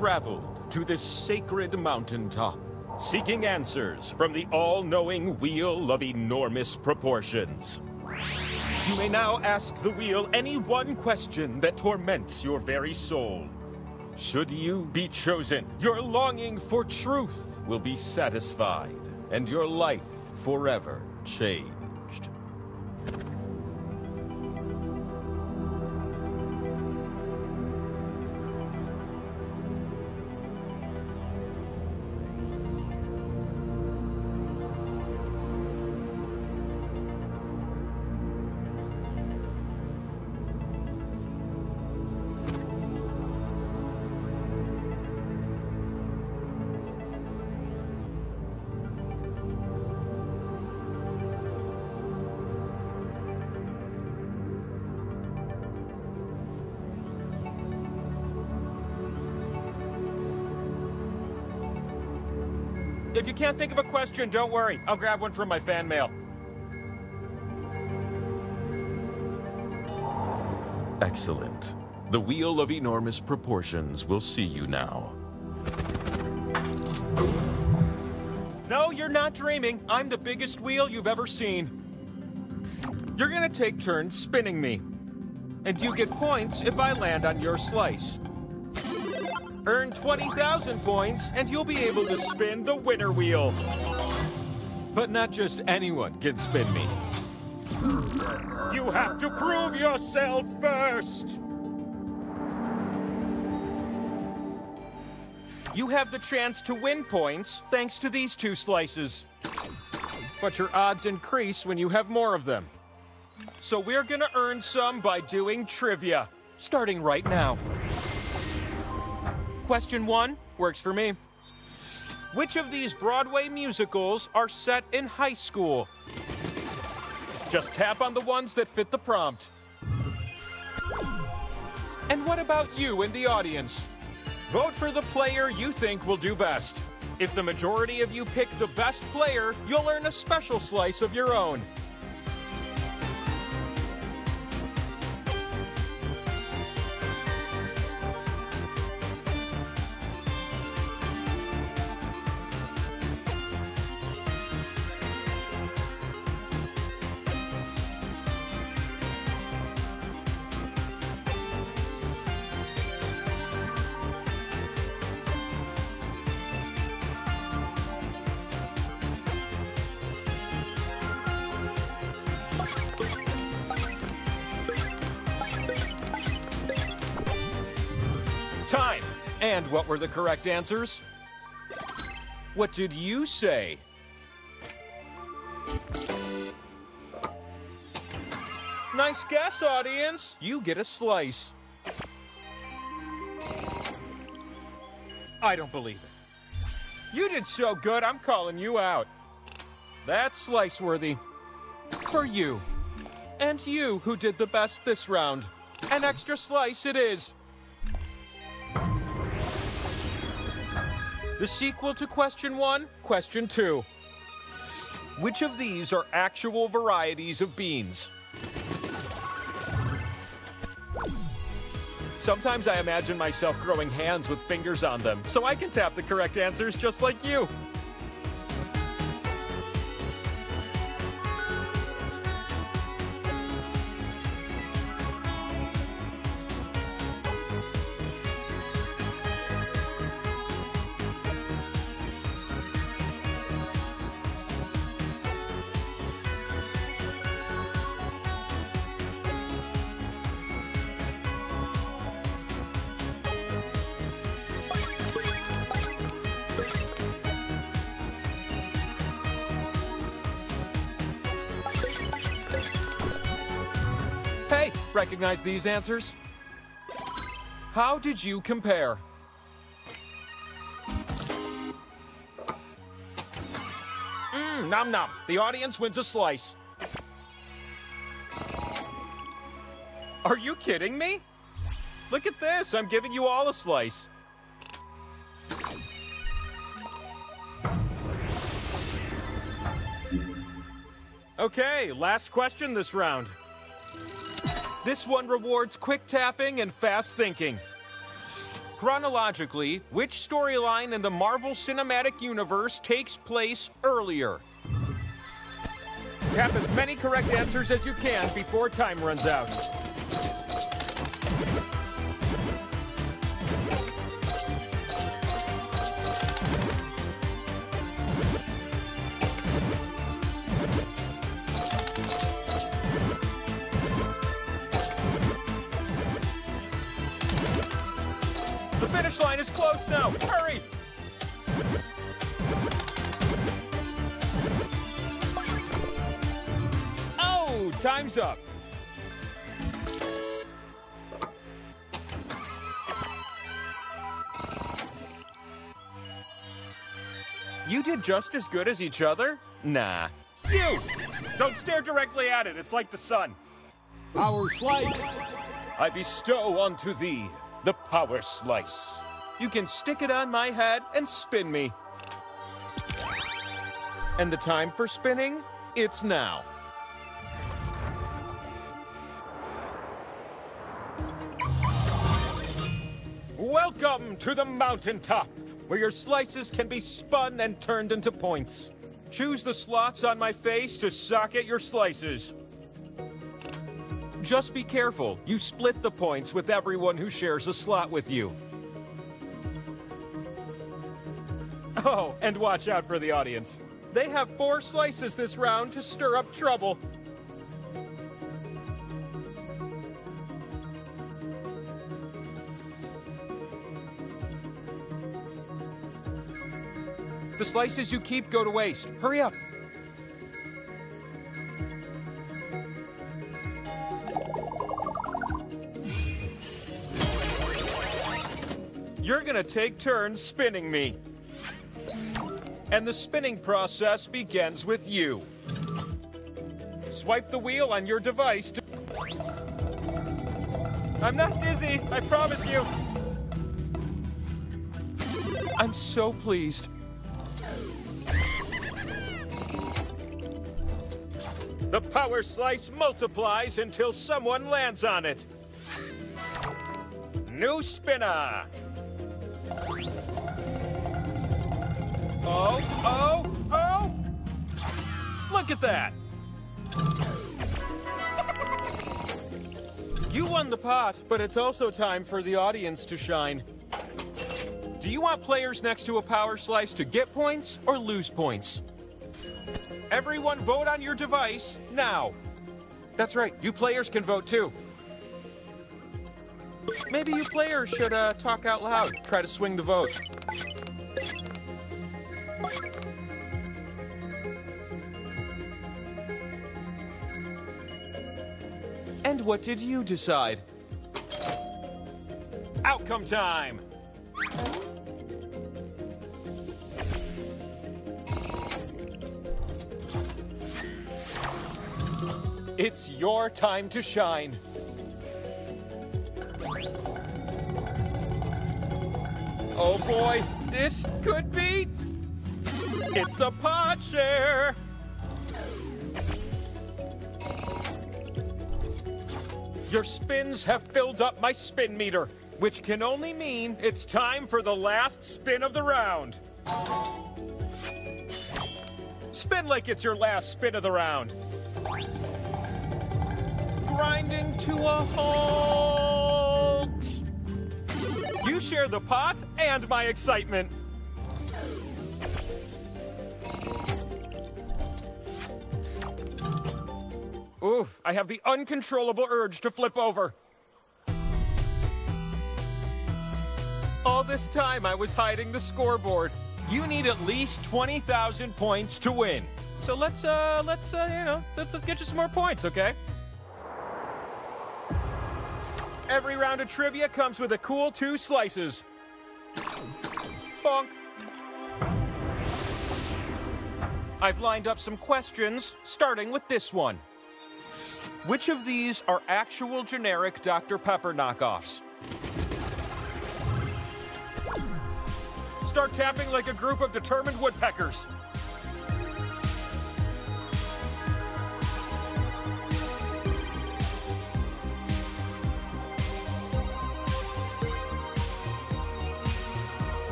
Traveled to this sacred mountaintop, seeking answers from the all-knowing wheel of enormous proportions. You may now ask the wheel any one question that torments your very soul. Should you be chosen, your longing for truth will be satisfied, and your life forever changed. If you can't think of a question, don't worry. I'll grab one from my fan mail. Excellent. The wheel of enormous proportions will see you now. No, you're not dreaming. I'm the biggest wheel you've ever seen. You're gonna take turns spinning me. And you get points if I land on your slice. Earn 20,000 points, and you'll be able to spin the winner wheel. But not just anyone can spin me. You have to prove yourself first! You have the chance to win points thanks to these two slices. But your odds increase when you have more of them. So we're gonna earn some by doing trivia, starting right now. Question one works for me. Which of these Broadway musicals are set in high school? Just tap on the ones that fit the prompt. And what about you in the audience? Vote for the player you think will do best. If the majority of you pick the best player, you'll earn a special slice of your own. And what were the correct answers? What did you say? Nice guess, audience. You get a slice. I don't believe it. You did so good, I'm calling you out. That's slice worthy. For you. And you who did the best this round. An extra slice it is. The sequel to question one, question two. Which of these are actual varieties of beans? Sometimes I imagine myself growing hands with fingers on them, so I can tap the correct answers just like you. Recognize these answers? How did you compare? Mmm, nom nom. The audience wins a slice. Are you kidding me? Look at this. I'm giving you all a slice. Okay, last question this round. This one rewards quick tapping and fast thinking. Chronologically, which storyline in the Marvel Cinematic Universe takes place earlier? Tap as many correct answers as you can before time runs out. Finish line is close now. Hurry! Oh, time's up. You did just as good as each other? Nah. You! Don't stare directly at it. It's like the sun. Our flight! I bestow unto thee the power slice. You can stick it on my head and spin me. And the time for spinning? It's now. Welcome to the mountaintop, where your slices can be spun and turned into points. Choose the slots on my face to socket your slices. Just be careful. You split the points with everyone who shares a slot with you. Oh, and watch out for the audience. They have four slices this round to stir up trouble. The slices you keep go to waste. Hurry up. Gonna take turns spinning me. And the spinning process begins with you. Swipe the wheel on your device to. I'm not dizzy, I promise you. I'm so pleased. The power slice multiplies until someone lands on it. New spinner. Oh, oh, oh! Look at that! You won the pot, but it's also time for the audience to shine. Do you want players next to a power slice to get points or lose points? Everyone vote on your device now. That's right, you players can vote too. Maybe you players should uh, talk out loud, try to swing the vote. What did you decide? Outcome time! It's your time to shine. Oh boy, this could be. It's a pod share. Your spins have filled up my spin meter, which can only mean it's time for the last spin of the round. Spin like it's your last spin of the round. Grinding to a halt. You share the pot and my excitement. I have the uncontrollable urge to flip over. All this time I was hiding the scoreboard. You need at least 20,000 points to win. So let's, uh, let's, uh, you know, let's, let's get you some more points, okay? Every round of trivia comes with a cool two slices. Bonk. I've lined up some questions, starting with this one. Which of these are actual generic Dr. Pepper knockoffs? Start tapping like a group of determined woodpeckers.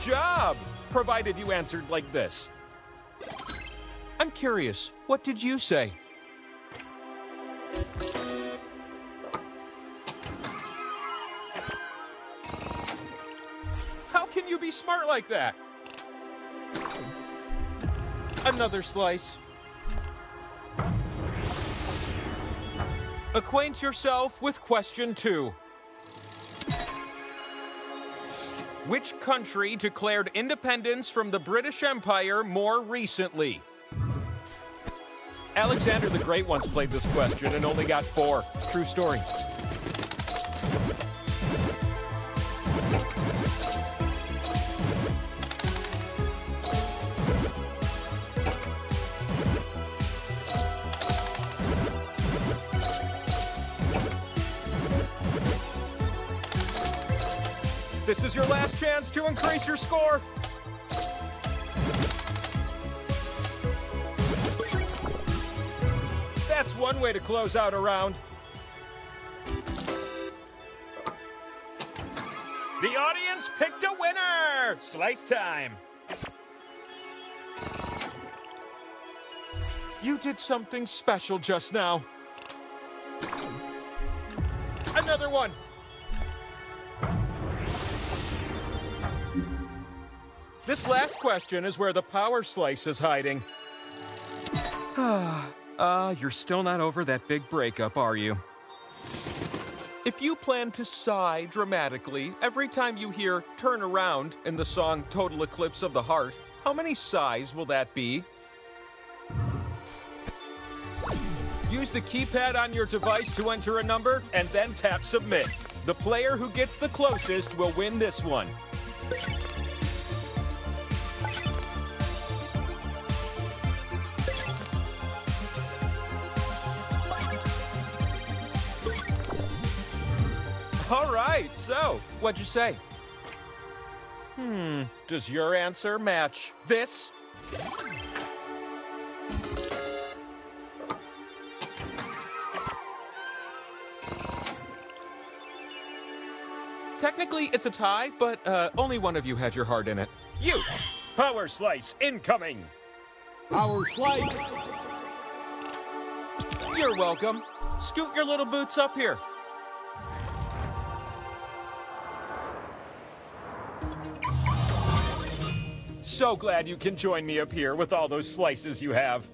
Job! Provided you answered like this. I'm curious, what did you say? How can you be smart like that? Another slice. Acquaint yourself with question two. Which country declared independence from the British Empire more recently? Alexander the Great once played this question and only got four. True story. This is your last chance to increase your score. That's one way to close out a round. The audience picked a winner! Slice time! You did something special just now. Another one! This last question is where the power slice is hiding. Ah, uh, you're still not over that big breakup, are you? If you plan to sigh dramatically every time you hear Turn Around in the song Total Eclipse of the Heart, how many sighs will that be? Use the keypad on your device to enter a number and then tap Submit. The player who gets the closest will win this one. All right, so what'd you say? Hmm, does your answer match this? Technically, it's a tie, but uh, only one of you had your heart in it. You! Power Slice incoming! Power Slice! You're welcome. Scoot your little boots up here. So glad you can join me up here with all those slices you have.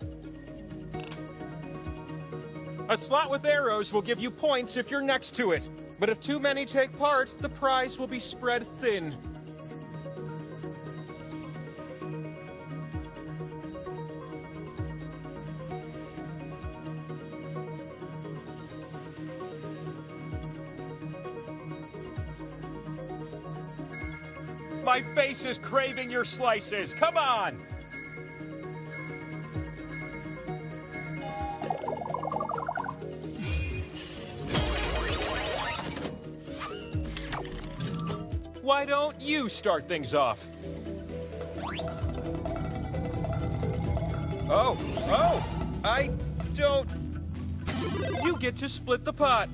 A slot with arrows will give you points if you're next to it, but if too many take part, the prize will be spread thin. My face is craving your slices. Come on! Why don't you start things off? Oh, oh, I don't... You get to split the pot.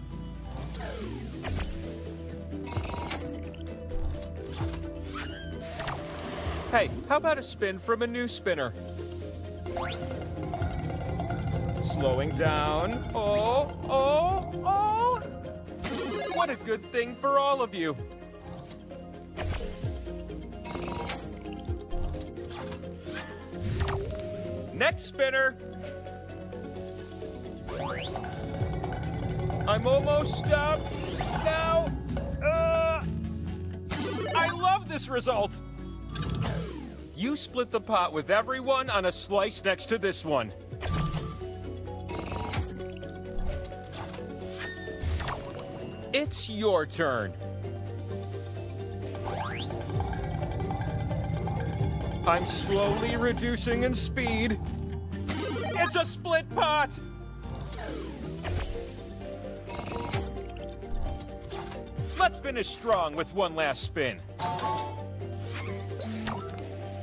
How about a spin from a new spinner? Slowing down. Oh, oh, oh! What a good thing for all of you. Next spinner. I'm almost stopped. Now. Uh, I love this result. You split the pot with everyone on a slice next to this one. It's your turn. I'm slowly reducing in speed. It's a split pot! Let's finish strong with one last spin.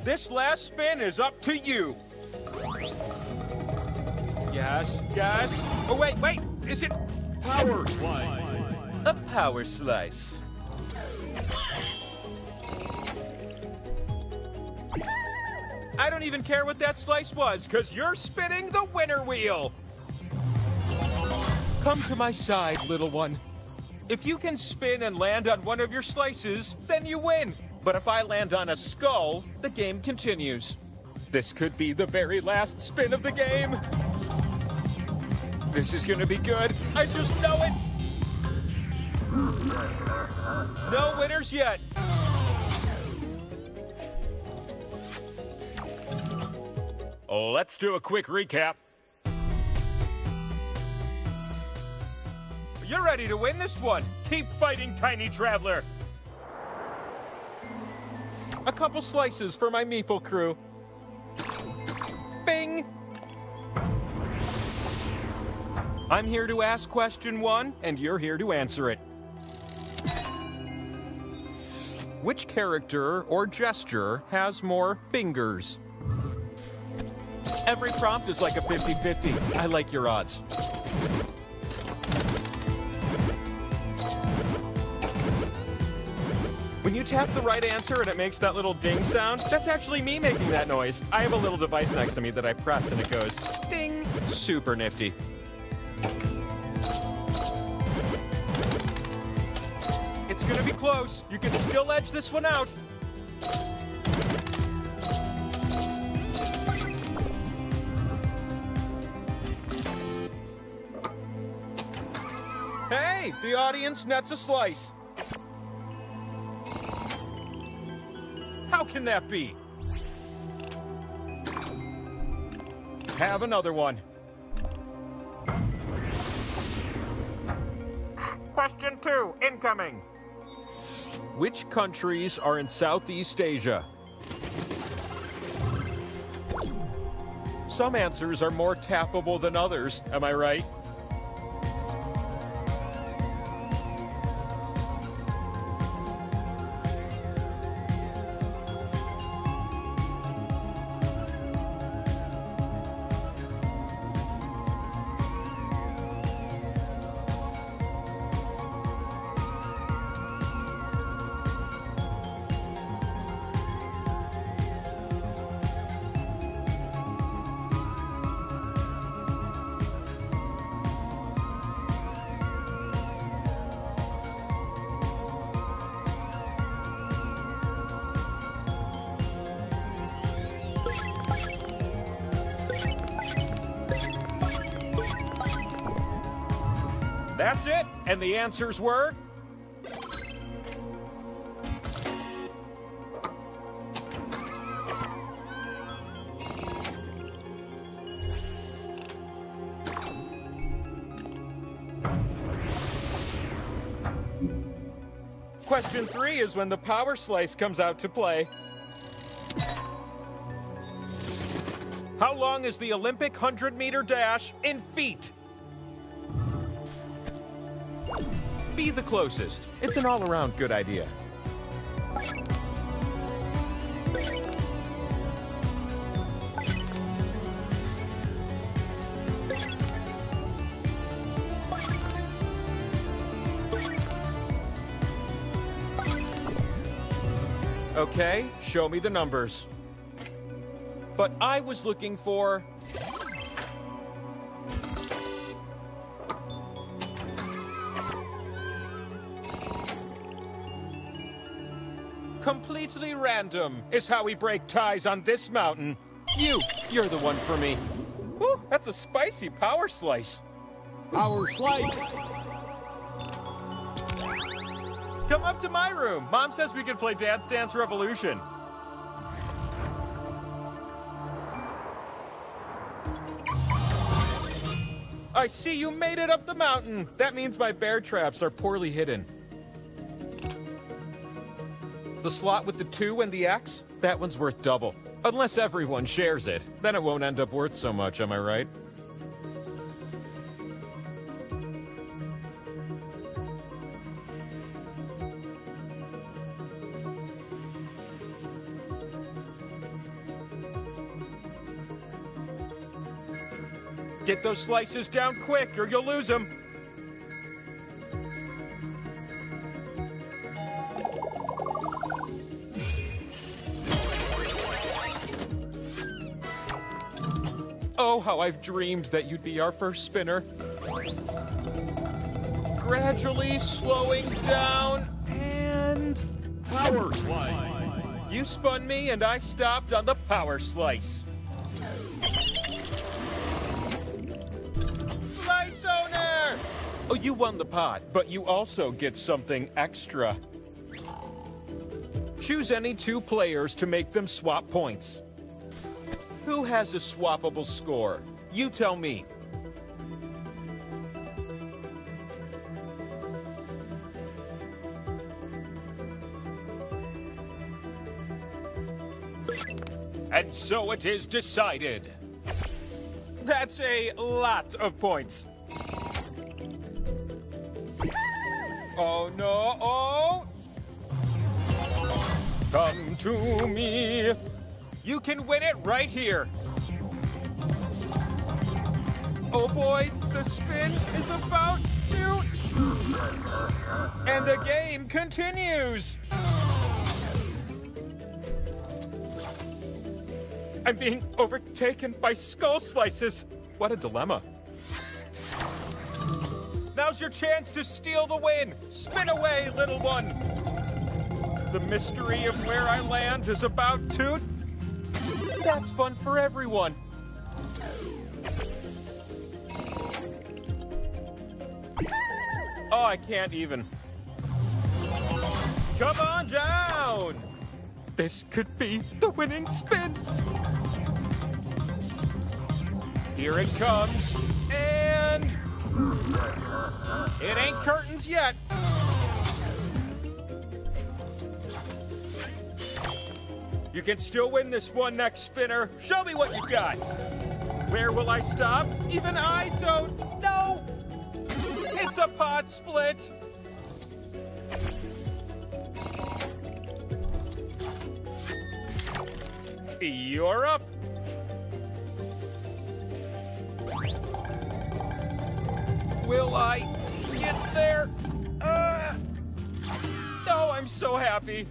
This last spin is up to you. Yes, yes. Oh, wait, wait. Is it Power Slice! a power slice? I don't even care what that slice was, because you're spinning the winner wheel! Come to my side, little one. If you can spin and land on one of your slices, then you win. But if I land on a skull, the game continues. This could be the very last spin of the game. This is gonna be good. I just know it. No winners yet. Let's do a quick recap. You're ready to win this one. Keep fighting, Tiny Traveler. Couple slices for my meeple crew. Bing! I'm here to ask question one, and you're here to answer it. Which character or gesture has more fingers? Every prompt is like a 50-50. I like your odds. When you tap the right answer and it makes that little ding sound, that's actually me making that noise. I have a little device next to me that I press and it goes ding. Super nifty. It's gonna be close. You can still edge this one out. Hey, the audience nets a slice. Can that be? Have another one. Question two, incoming. Which countries are in Southeast Asia? Some answers are more tappable than others, am I right? And the answers were Question three is when the power slice comes out to play. How long is the Olympic 100 meter dash in feet? The closest. It's an all around good idea. Okay, show me the numbers. But I was looking for Completely random is how we break ties on this mountain. You, you're the one for me. Ooh, that's a spicy power slice. Power slice. Come up to my room. Mom says we can play Dance Dance Revolution. I see you made it up the mountain. That means my bear traps are poorly hidden. The slot with the 2 and the X? That one's worth double. Unless everyone shares it. Then it won't end up worth so much, am I right? Get those slices down quick or you'll lose them. How I've dreamed that you'd be our first spinner. Gradually slowing down and. Power Slice. You spun me and I stopped on the power slice. Slice owner! Oh, you won the pot, but you also get something extra. Choose any two players to make them swap points. Who has a swappable score? You tell me. And so it is decided. That's a lot of points. Oh no, oh! Come to me. You can win it right here. Oh boy, the spin is about to. And the game continues. I'm being overtaken by skull slices. What a dilemma. Now's your chance to steal the win. Spin away, little one. The mystery of where I land is about to. That's fun for everyone. Oh, I can't even. Come on down! This could be the winning spin. Here it comes, and it ain't curtains yet. You can still win this one next spinner. Show me what you got. Where will I stop? Even I don't know. It's a pot split. You're up. Will I get there? Uh, oh, I'm so happy.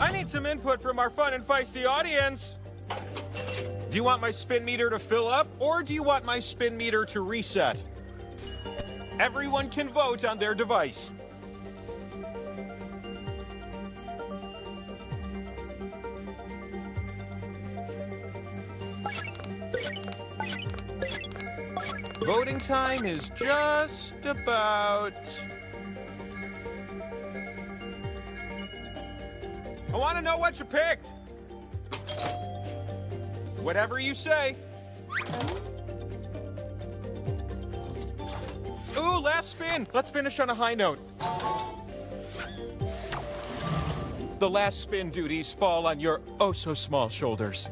I need some input from our fun and feisty audience. Do you want my spin meter to fill up, or do you want my spin meter to reset? Everyone can vote on their device. Voting time is just about. I want to know what you picked. Whatever you say. Ooh, last spin. Let's finish on a high note. The last spin duties fall on your oh so small shoulders.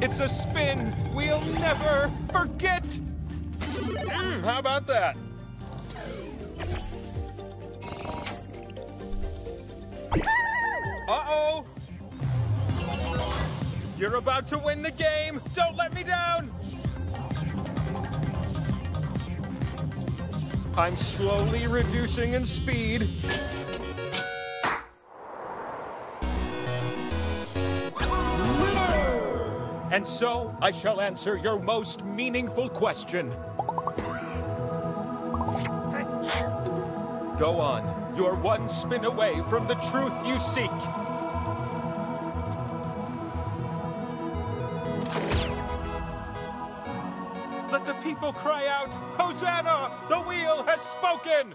It's a spin we'll never forget. Mm, how about that? Uh-oh! You're about to win the game! Don't let me down! I'm slowly reducing in speed. And so I shall answer your most meaningful question. Go on. You're one spin away from the truth you seek. Let the people cry out, Hosanna! The wheel has spoken!